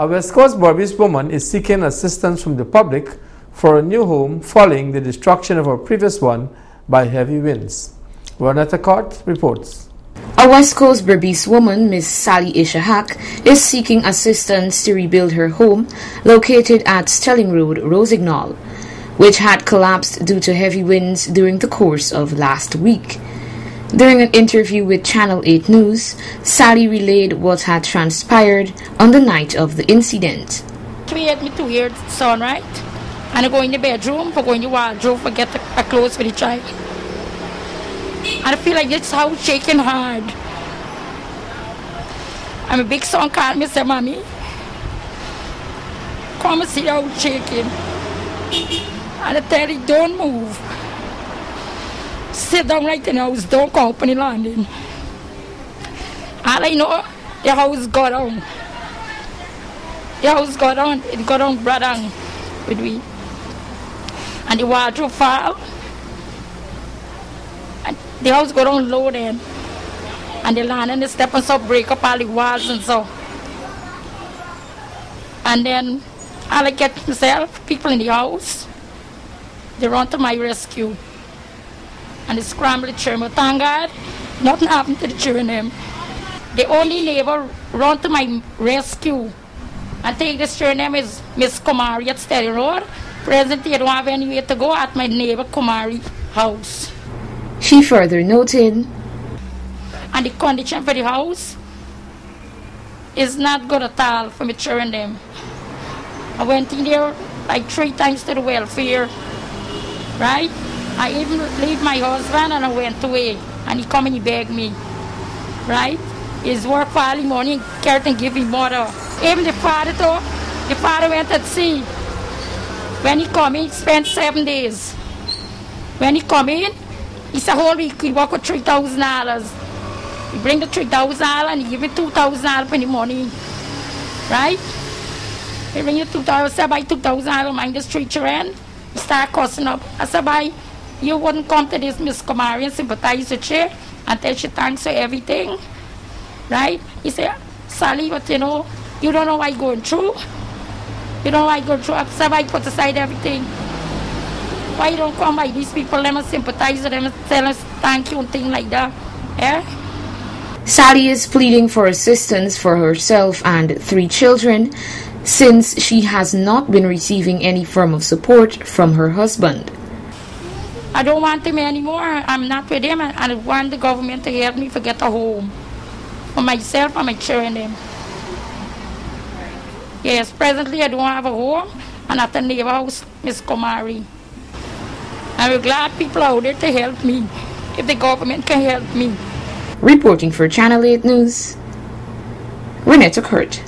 A West Coast Berbice woman is seeking assistance from the public for a new home following the destruction of her previous one by heavy winds. Ronetta Cott reports. A West Coast Berbice woman, Miss Sally Ishahak, is seeking assistance to rebuild her home located at Stelling Road, Rosignol, which had collapsed due to heavy winds during the course of last week. During an interview with Channel 8 News, Sally relayed what had transpired on the night of the incident. We had me two years son, right? And I go in the bedroom, for go in the wardrobe, for get a, clothes for the child. And I feel like this house shaking hard. And a big son called me said, Mommy, come and see house shaking. And I tell don't move sit down right in the house, don't come up any landing. All I know, the house got on. The house got on, it got on brought on with me. And the water fell. And the house got on low then. And the land and the step and so break up all the walls and so. And then all I get myself, people in the house, they run to my rescue and the scrambled children. But thank God, nothing happened to the children. Them. The only neighbor run to my rescue and take the children name is Miss Kumari at Stelling Road. Presently, I don't have anywhere to go at my neighbor Kumari house. She further noted, and the condition for the house is not good at all for my children them. I went in there like three times to the welfare, right? I even leave my husband and I went away. And he come and he begged me. Right? His work for early morning, carrot and give me mother. Even the father too, the father went at sea. When he come in, he spent seven days. When he come in, he said whole week he work with three thousand dollars. He bring the three thousand dollars and he give me two thousand dollars in the morning. Right? He bring the two thousand, say buy two thousand dollars, mind the street rent. He start cussing up. I said buy you wouldn't come to this Miss Kumari and sympathize with her and tell she thanks for everything, right? He said, Sally, but you know, you don't know why you're going through. You don't know what I'm going through. So I put aside everything. Why you don't come by these people, let us sympathize with them and tell us thank you and things like that, yeah? Sally is pleading for assistance for herself and three children since she has not been receiving any form of support from her husband. I don't want him anymore. I'm not with him. I want the government to help me to get a home for myself and my children. Yes, presently I don't have a home and at the neighbor house, Miss Kumari. I'm glad people are out there to help me, if the government can help me. Reporting for Channel 8 News, Renetta Kurt.